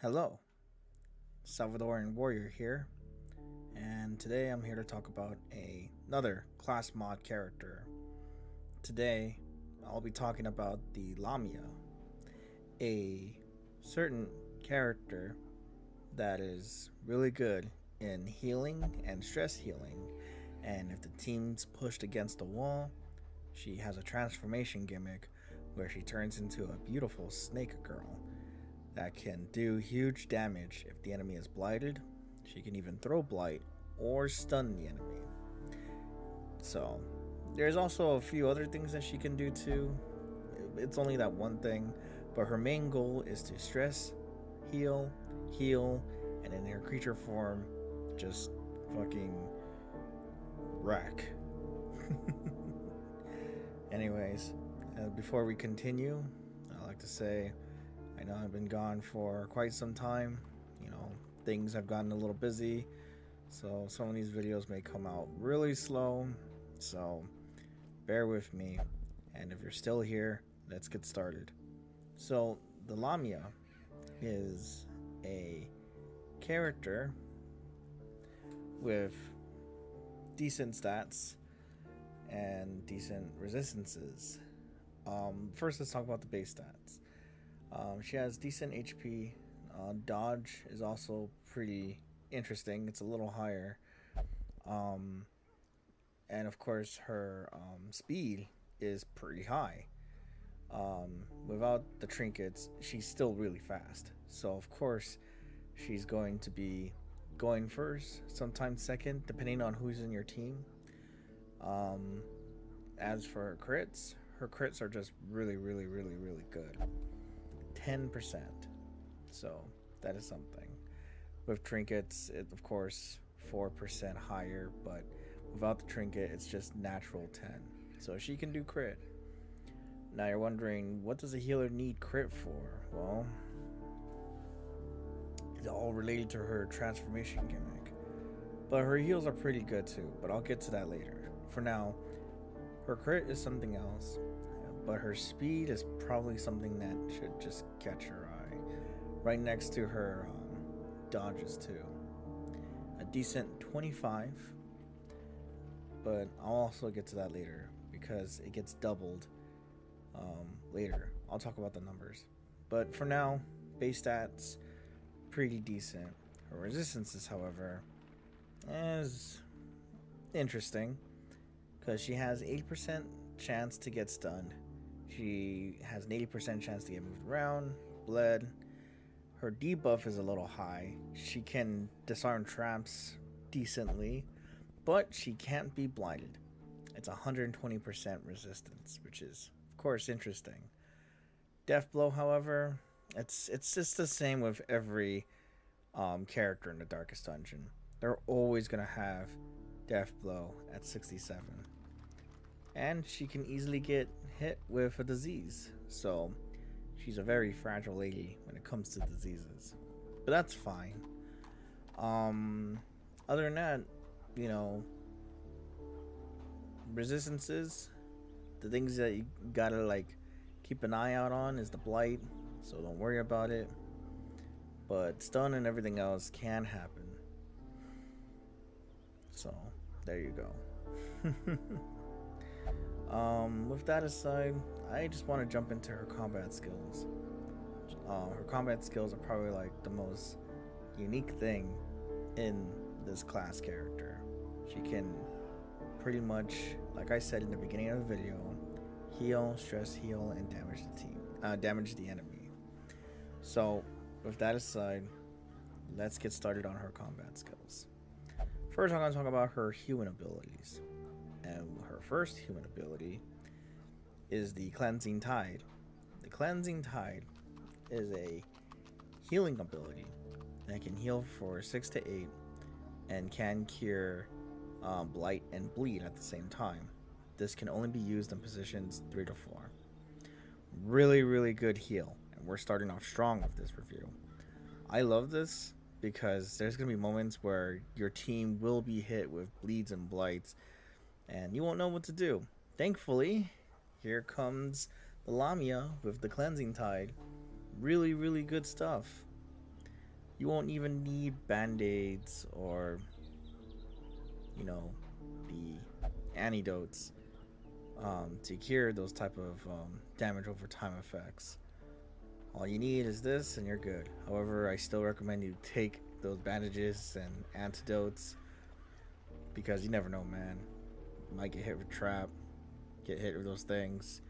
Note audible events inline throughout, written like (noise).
Hello, Salvadorian Warrior here, and today I'm here to talk about a, another class mod character. Today, I'll be talking about the Lamia, a certain character that is really good in healing and stress healing, and if the team's pushed against a wall, she has a transformation gimmick where she turns into a beautiful snake girl that can do huge damage if the enemy is blighted. She can even throw blight or stun the enemy. So, there's also a few other things that she can do too. It's only that one thing, but her main goal is to stress, heal, heal, and in her creature form, just fucking wreck. (laughs) Anyways, uh, before we continue, I'd like to say I know I've been gone for quite some time. You know, things have gotten a little busy, so some of these videos may come out really slow. So bear with me, and if you're still here, let's get started. So the Lamia is a character with decent stats and decent resistances. Um, first, let's talk about the base stats. Um, she has decent HP. Uh, dodge is also pretty interesting. It's a little higher. Um, and of course, her um, speed is pretty high. Um, without the trinkets, she's still really fast. So, of course, she's going to be going first, sometimes second, depending on who's in your team. Um, as for her crits, her crits are just really, really, really, really good. 10%. So that is something. With trinkets, it, of course, 4% higher, but without the trinket, it's just natural 10. So she can do crit. Now you're wondering, what does a healer need crit for? Well, it's all related to her transformation gimmick. But her heals are pretty good too, but I'll get to that later. For now, her crit is something else, but her speed is probably something that should just catch your eye. Right next to her um, dodges, too. A decent 25, but I'll also get to that later because it gets doubled um, later. I'll talk about the numbers. But for now, base stats, pretty decent. Her resistances, however, is interesting because she has 8% chance to get stunned she has an 80% chance to get moved around, bled. Her debuff is a little high. She can disarm traps decently, but she can't be blinded. It's 120% resistance, which is, of course, interesting. Death Blow, however, it's it's just the same with every um, character in the Darkest Dungeon. They're always gonna have Death Blow at 67 and she can easily get hit with a disease. So she's a very fragile lady when it comes to diseases. But that's fine. Um other than that, you know, resistances, the things that you gotta like keep an eye out on is the blight, so don't worry about it. But stun and everything else can happen. So there you go. (laughs) Um, with that aside, I just want to jump into her combat skills. Uh, her combat skills are probably like the most unique thing in this class character. She can pretty much, like I said in the beginning of the video, heal, stress heal, and damage the team, uh, damage the enemy. So, with that aside, let's get started on her combat skills. First, I'm going to talk about her healing abilities. And her first human ability is the Cleansing Tide. The Cleansing Tide is a healing ability that can heal for 6 to 8 and can cure um, blight and bleed at the same time. This can only be used in positions 3 to 4. Really, really good heal, and we're starting off strong with this review. I love this because there's going to be moments where your team will be hit with bleeds and blights and you won't know what to do. Thankfully, here comes the Lamia with the Cleansing Tide. Really, really good stuff. you won't even need band-aids or you know the antidotes um, to cure those type of um, damage over time effects all you need is this and you're good however i still recommend you take those bandages and antidotes because you never know man might get hit with trap get hit with those things.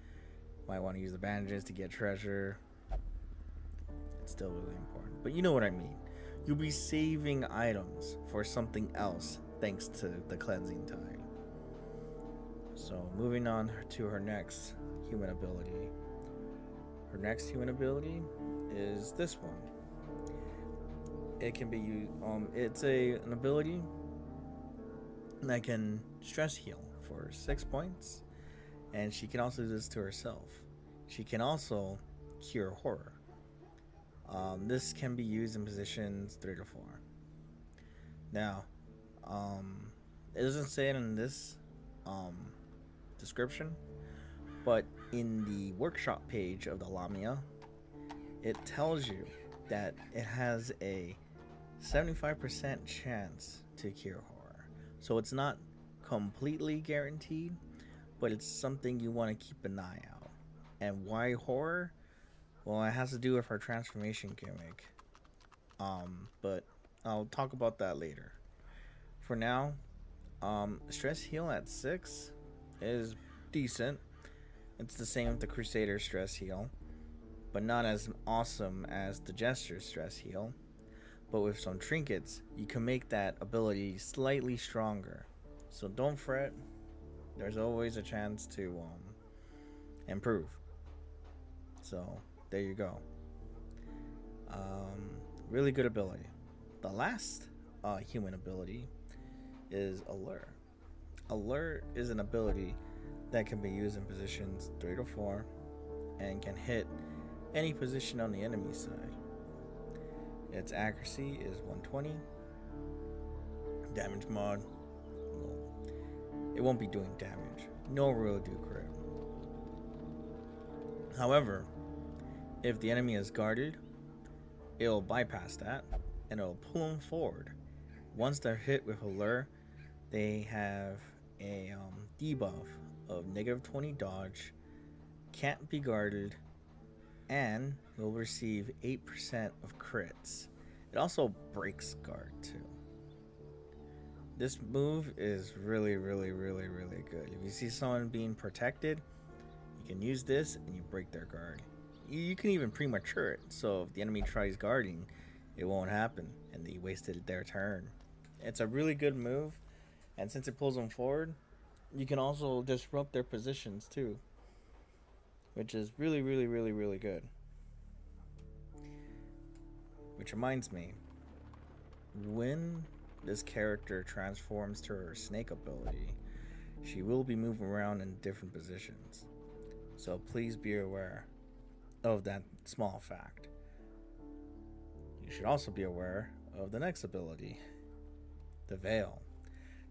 Might want to use the bandages to get treasure. It's still really important but you know what i mean. You'll be saving items for something else thanks to the cleansing tide. So moving on to her next human ability. Her next human ability is this one. It can be used um it's a an ability that can stress heal for six points. And she can also do this to herself. She can also cure horror. Um, this can be used in positions three to four. Now um, it doesn't say it in this um, description but in the workshop page of the lamia it tells you that it has a 75% chance to cure horror. So it's not completely guaranteed, but it's something you want to keep an eye out. And why horror? Well, it has to do with her transformation gimmick. Um, but I'll talk about that later. For now, um, stress heal at 6 is decent. It's the same with the Crusader stress heal, but not as awesome as the Jester stress heal but with some trinkets, you can make that ability slightly stronger. So don't fret, there's always a chance to um, improve. So there you go. Um, really good ability. The last uh, human ability is Allure. Allure is an ability that can be used in positions 3 to 4 and can hit any position on the enemy side. Its accuracy is 120. Damage mod, it won't be doing damage. No real do crit. However, if the enemy is guarded, it'll bypass that and it'll pull them forward. Once they're hit with Allure, they have a um, debuff of negative 20 dodge, can't be guarded, and will receive 8% of crits. It also breaks guard too. This move is really, really, really, really good. If you see someone being protected, you can use this and you break their guard. You, can even premature it, so if the enemy tries guarding, it won't happen, and they wasted their turn. It's a really good move, and since it pulls them forward, you can also disrupt their positions too, which is really, really, really, really good. Which reminds me, when this character transforms to her snake ability, she will be moving around in different positions. So please be aware of that small fact. You should also be aware of the next ability, the Veil.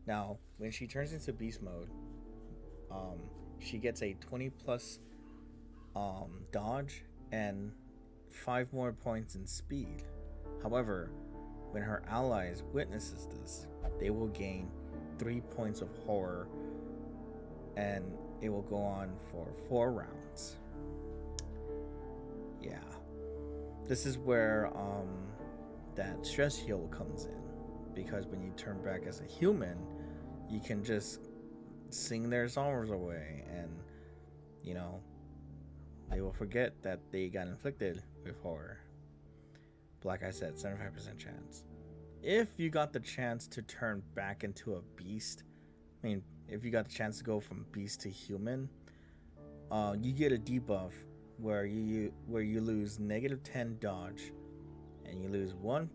Now, when she turns into beast mode, um, she gets a 20 plus um, dodge and 5 more points in speed. However, when her allies witnesses this, they will gain 3 points of horror and it will go on for 4 rounds. Yeah. This is where um, that stress heal comes in because when you turn back as a human, you can just sing their sorrows away and you know they will forget that they got inflicted with horror like I said, 75% chance. If you got the chance to turn back into a beast, I mean, if you got the chance to go from beast to human, uh, you get a debuff where you where you lose negative 10 dodge and you lose one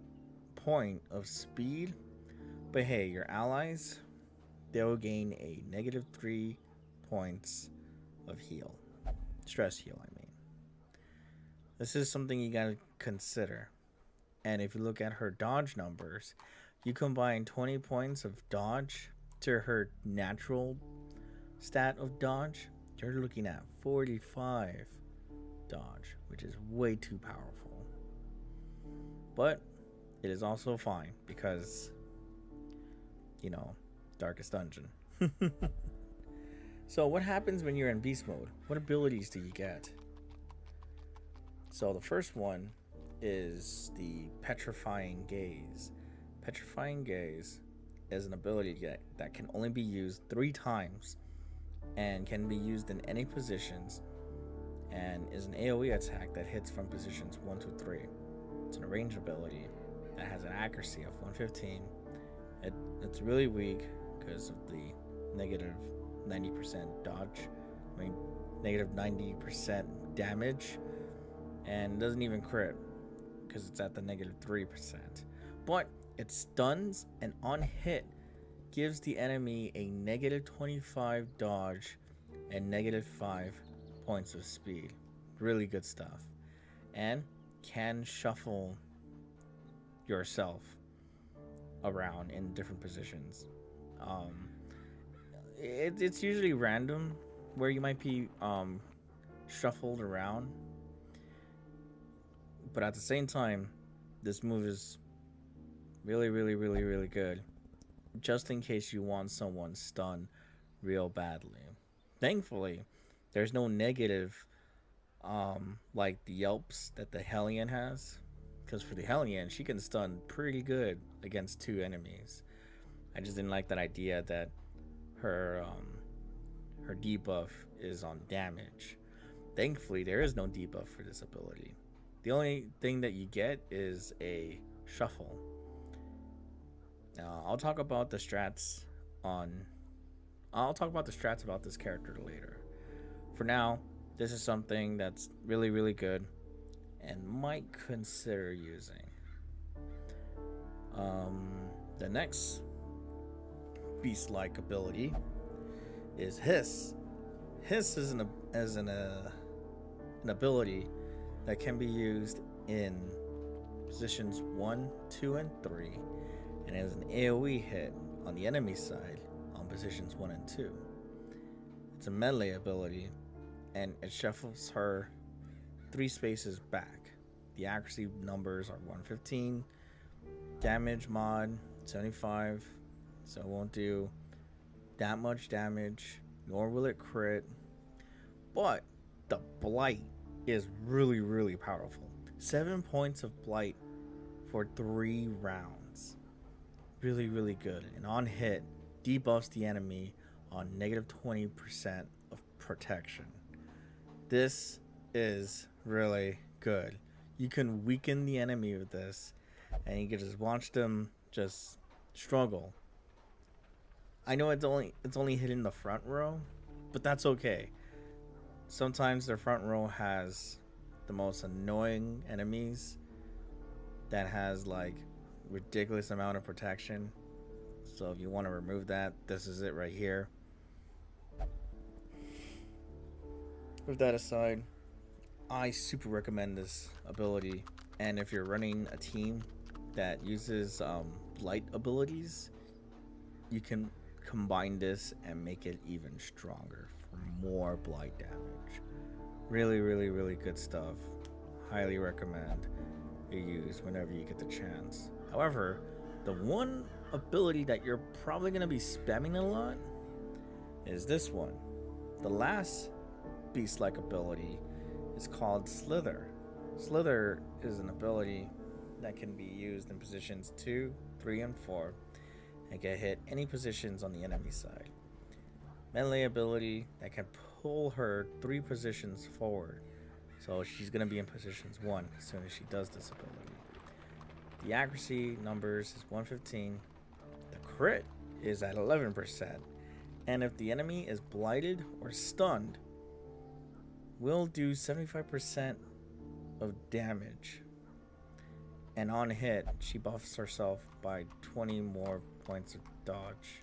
point of speed. But hey, your allies, they'll gain a negative three points of heal. Stress heal, I mean. This is something you gotta consider. And if you look at her dodge numbers, you combine 20 points of dodge to her natural stat of dodge, you're looking at 45 dodge, which is way too powerful. But it is also fine because, you know, Darkest Dungeon. (laughs) so, what happens when you're in beast mode? What abilities do you get? So, the first one is the Petrifying Gaze. Petrifying Gaze is an ability that can only be used three times and can be used in any positions and is an AoE attack that hits from positions 1 to 3. It's an ranged ability that has an accuracy of 115. It, it's really weak because of the negative 90% dodge. I mean, negative 90% damage. And doesn't even crit because it's at the negative 3%. But it stuns and on hit gives the enemy a negative 25 dodge and negative 5 points of speed. Really good stuff. And can shuffle yourself around in different positions. Um, it, it's usually random where you might be um, shuffled around. But at the same time, this move is really, really, really, really good. Just in case you want someone stunned real badly. Thankfully, there's no negative um, like the yelps that the Hellion has. Because for the Hellion, she can stun pretty good against two enemies. I just didn't like that idea that her um, her debuff is on damage. Thankfully, there is no debuff for this ability. The only thing that you get is a shuffle. Now, I'll talk about the strats on. I'll talk about the strats about this character later. For now, this is something that's really, really good and might consider using. Um, the next beast like ability is Hiss. Hiss is an, as an, uh, an ability that can be used in positions 1, 2, and 3, and as an AoE hit on the enemy side on positions 1 and 2. It's a melee ability and it shuffles her three spaces back. The accuracy numbers are 115, damage mod 75, so it won't do that much damage, nor will it crit. But the blight is really, really powerful. Seven points of blight for three rounds. Really, really good. And on hit, debuffs the enemy on negative 20% of protection. This is really good. You can weaken the enemy with this, and you can just watch them just struggle. I know it's only it's only hitting the front row, but that's okay. Sometimes their front row has the most annoying enemies that has like ridiculous amount of protection. So if you want to remove that, this is it right here. with that aside, I super recommend this ability. And if you're running a team that uses um, blight abilities, you can combine this and make it even stronger more blight damage. Really, really, really good stuff. Highly recommend you use whenever you get the chance. However, the one ability that you're probably going to be spamming a lot is this one. The last beast like ability is called Slither. Slither is an ability that can be used in positions 2, 3, and 4 and can hit any positions on the enemy side. Melee ability that can pull her 3 positions forward. So she's going to be in positions 1 as soon as she does this ability. The accuracy numbers is 115. The crit is at 11%. And if the enemy is blighted or stunned, will do 75% of damage. And on hit, she buffs herself by 20 more points of dodge.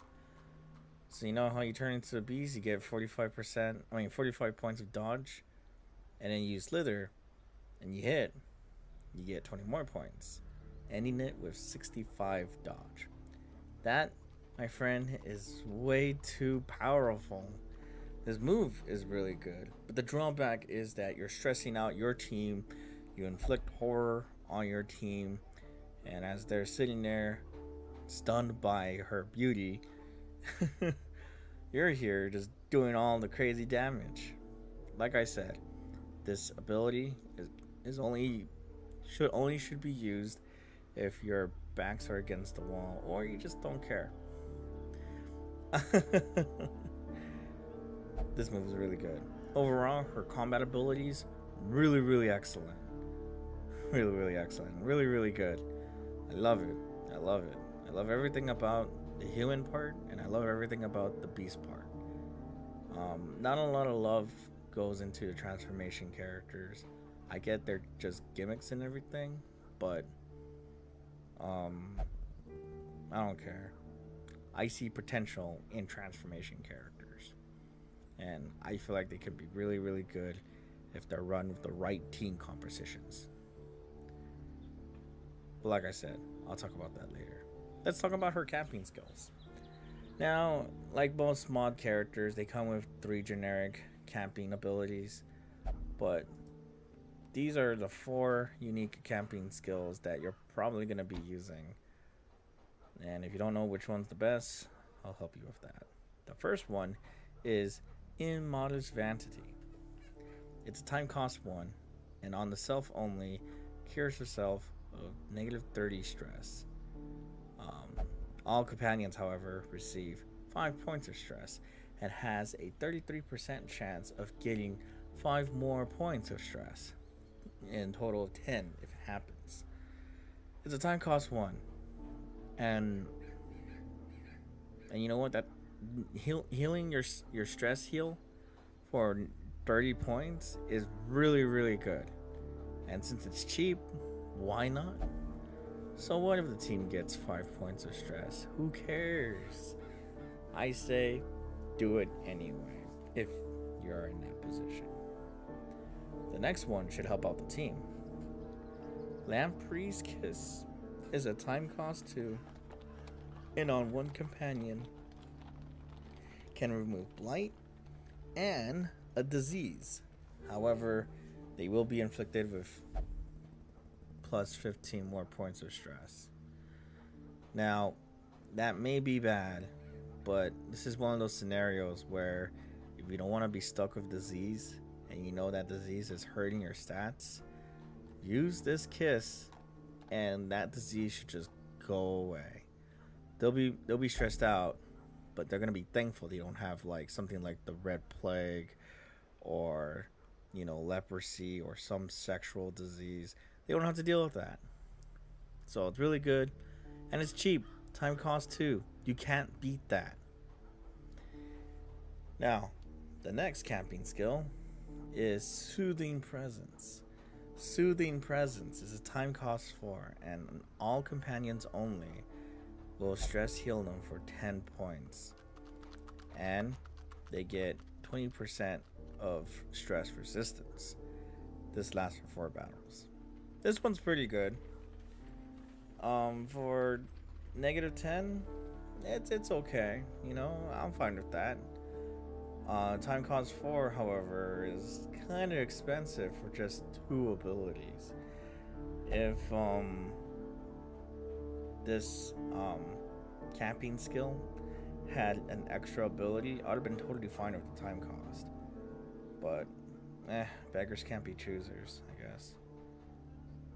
So you know how you turn into a beast, you get 45%, I mean 45 points of dodge, and then you slither, and you hit, you get 20 more points, ending it with 65 dodge. That, my friend, is way too powerful. This move is really good, but the drawback is that you're stressing out your team, you inflict horror on your team, And as they're sitting there, stunned by her beauty, (laughs) you're here just doing all the crazy damage. Like I said, this ability is, is only should only should be used if your backs are against the wall or you just don't care. (laughs) this move is really good. Overall, her combat abilities really really excellent. Really really excellent. Really really good. I love it. I love it. I love everything about the human part and I love everything about the beast part. Um, not a lot of love goes into the transformation characters. I get they're just gimmicks and everything, but um, I don't care. I see potential in transformation characters, and I feel like they could be really, really good if they're run with the right team compositions. But like I said, I'll talk about that later. Let's talk about her camping skills. Now, like most mod characters, they come with three generic camping abilities, but these are the four unique camping skills that you're probably going to be using. And if you don't know which one's the best, I'll help you with that. The first one is Immodest Vanity. It's a time cost one, and on the self only, cures herself of negative 30 stress. Um, all companions, however, receive 5 points of stress and has a 33% chance of getting 5 more points of stress in total of 10 if it happens. It's a time cost 1. And and you know what that heal, healing your your stress heal for 30 points is really really good. And since it's cheap, why not? So what if the team gets 5 points of stress? Who cares? I say do it anyway if you're in that position. The next one should help out the team. Lamprey's Kiss is a time cost 2 and on one companion can remove blight and a disease. However, they will be inflicted with plus 15 more points of stress. Now, that may be bad, but this is one of those scenarios where if you don't want to be stuck with disease and you know that disease is hurting your stats, use this kiss and that disease should just go away. They'll be they'll be stressed out, but they're gonna be thankful they don't have like something like the red plague or you know leprosy or some sexual disease they don't have to deal with that. So it's really good. And it's cheap. Time cost too. You can't beat that. Now, the next camping skill is Soothing Presence. Soothing Presence is a time cost 4, and all companions only will stress heal them for 10 points. And they get 20% of stress resistance. This lasts for 4 battles. This one's pretty good. Um, for negative 10, it's, it's okay. You know, I'm fine with that. Uh, time cost 4, however, is kind of expensive for just two abilities. If, um, this, um, camping skill had an extra ability, I would have been totally fine with the time cost. But, eh, beggars can't be choosers, I guess.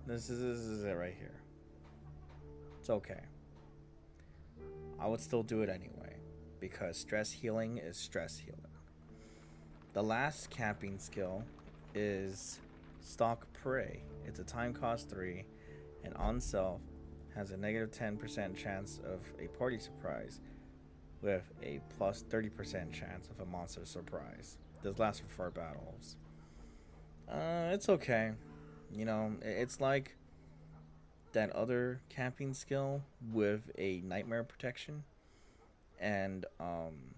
This is, this is it right here. It's okay. I would still do it anyway, because stress healing is stress healing. The last camping skill is Stalk Prey. It's a time cost 3, and on self has a negative 10% chance of a party surprise with a plus 30% chance of a monster surprise. This lasts for 4 battles. Uh, it's okay. You know, it's like that other camping skill with a nightmare protection. And um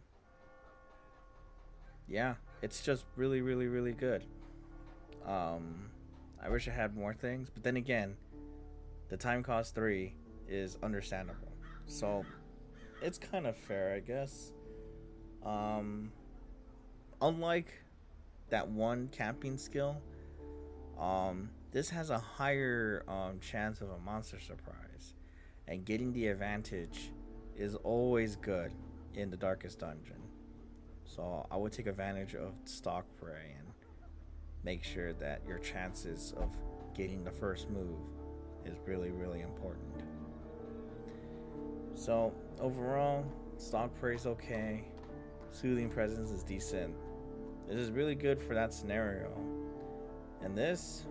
yeah, it's just really really really good. Um I wish I had more things, but then again, the time cost 3 is understandable. So it's kind of fair, I guess. Um unlike that one camping skill, um this has a higher um, chance of a monster surprise, and getting the advantage is always good in the darkest dungeon. So I would take advantage of stalk prey and make sure that your chances of getting the first move is really really important. So overall, stalk prey is okay. Soothing presence is decent. This is really good for that scenario. And this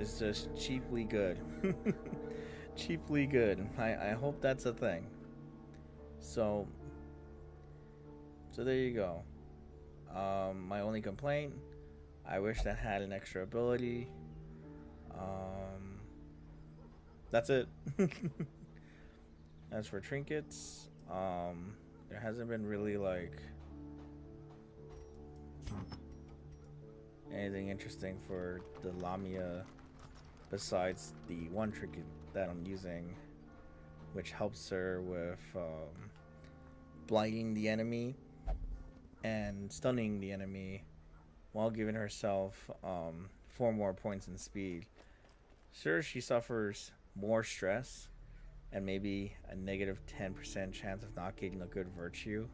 is just cheaply good. (laughs) cheaply good. I, I hope that's a thing. So, so there you go. Um, my only complaint, I wish that had an extra ability. Um, that's it. (laughs) As for trinkets, um, there hasn't been really like anything interesting for the Lamia besides the one trinket that I'm using, which helps her with um, blinding the enemy and stunning the enemy while giving herself um, four more points in speed. Sure, she suffers more stress and maybe a negative 10% chance of not getting a good virtue.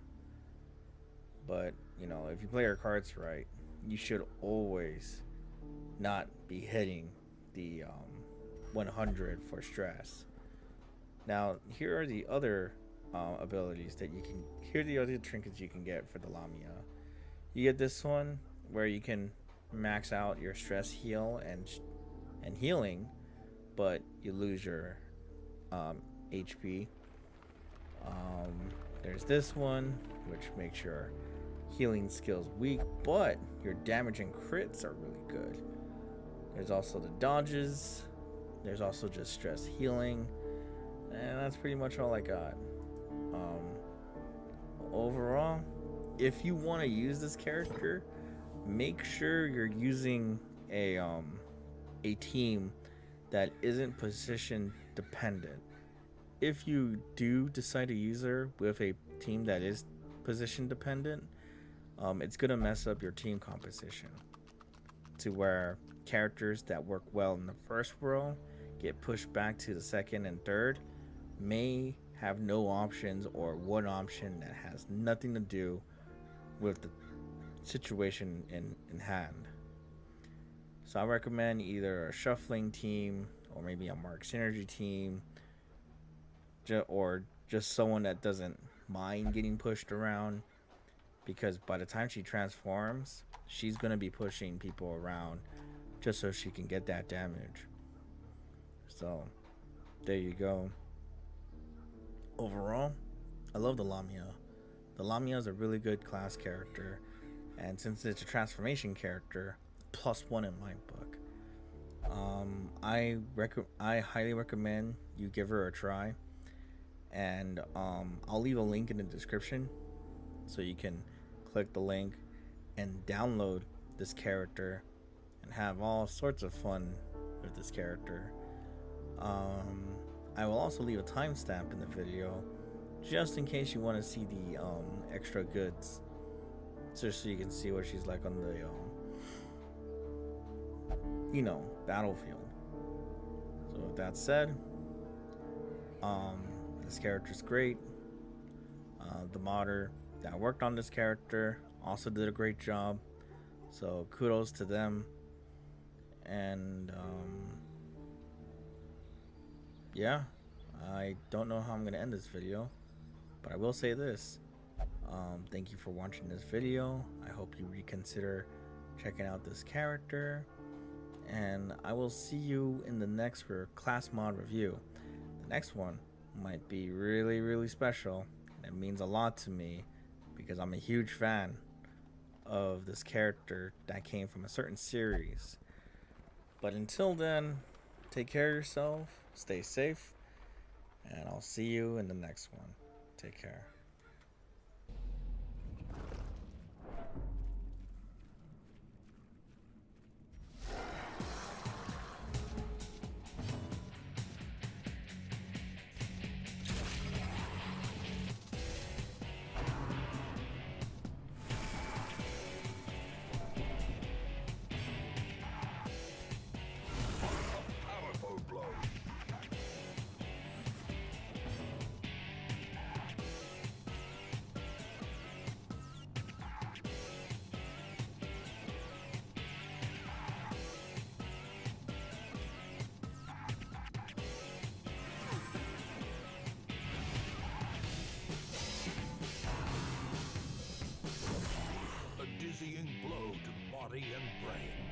But, you know, if you play your cards right, you should always not be hitting the um, 100 for stress. Now, here are the other uh, abilities that you can. Here are the other trinkets you can get for the Lamia. You get this one where you can max out your stress heal and and healing, but you lose your um, HP. Um, there's this one, which makes your healing skills weak, but your damage and crits are really good. There's also the dodges. There's also just stress healing. And that's pretty much all I got. Um, overall, if you want to use this character, make sure you're using a um, a team that isn't position dependent. If you do decide to use her with a team that is position dependent, um, it's gonna mess up your team composition to where characters that work well in the first row get pushed back to the second and third may have no options or one option that has nothing to do with the situation in, in hand. So I recommend either a shuffling team or maybe a Mark Synergy team or just someone that doesn't mind getting pushed around because by the time she transforms, she's going to be pushing people around just so she can get that damage. So, there you go. Overall, I love the Lamia. The Lamia is a really good class character, and since it's a transformation character, plus one in my book. Um, I rec- I highly recommend you give her a try, and um, I'll leave a link in the description so you can click the link and download this character and have all sorts of fun with this character. Um, I will also leave a timestamp in the video just in case you want to see the um, extra goods, just so you can see what she's like on the, um, you know, battlefield. So with that said, um, this character's great. Uh, the modder that worked on this character also did a great job. So kudos to them. And um, yeah, I don't know how I'm gonna end this video, but I will say this. Um, thank you for watching this video. I hope you reconsider checking out this character. And I will see you in the next class mod review. The next one might be really, really special. It means a lot to me because I'm a huge fan of this character that came from a certain series. But until then, take care of yourself, stay safe, and I'll see you in the next one. Take care. Body and brain.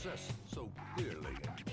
success so clearly.